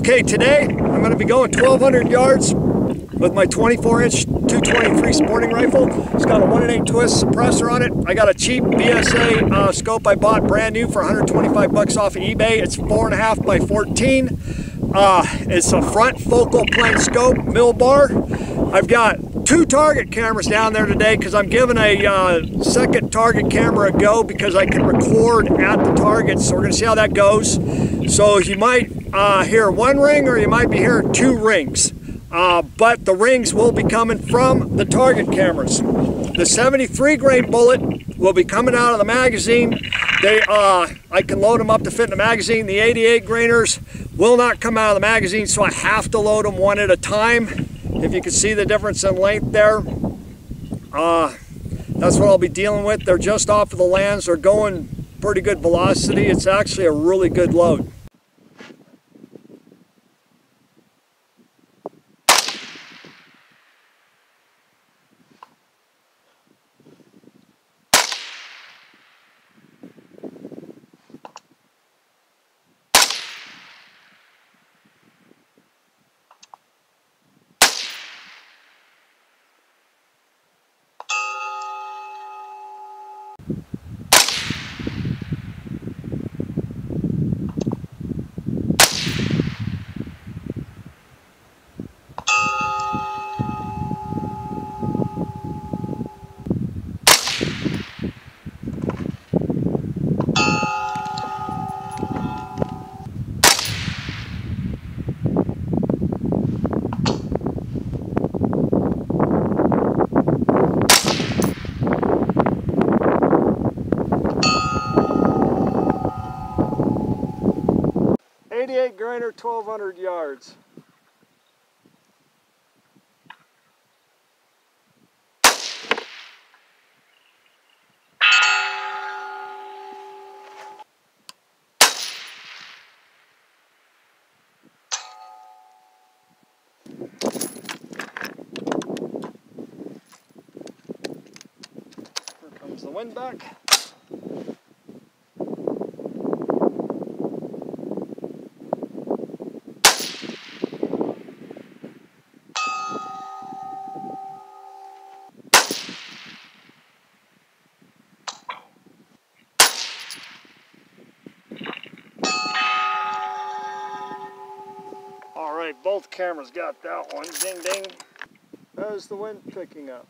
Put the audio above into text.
Okay, today I'm going to be going 1,200 yards with my 24-inch 223 sporting rifle. It's got a 1 8 twist suppressor on it. I got a cheap BSA uh, scope I bought brand new for 125 bucks off of eBay. It's 4.5 by 14. Uh, it's a front focal plane scope, mill bar. I've got two target cameras down there today because I'm giving a uh, second target camera a go because I can record at the target. So we're going to see how that goes. So you might uh, hear one ring or you might be hearing two rings. Uh, but the rings will be coming from the target cameras. The 73 grain bullet will be coming out of the magazine. They, uh, I can load them up to fit in the magazine. The 88 grainers will not come out of the magazine, so I have to load them one at a time. If you can see the difference in length there, uh, that's what I'll be dealing with. They're just off of the lands. They're going pretty good velocity. It's actually a really good load. 88 grainer, 1,200 yards. Here comes the wind back. Both cameras got that one. Ding, ding. How's the wind picking up?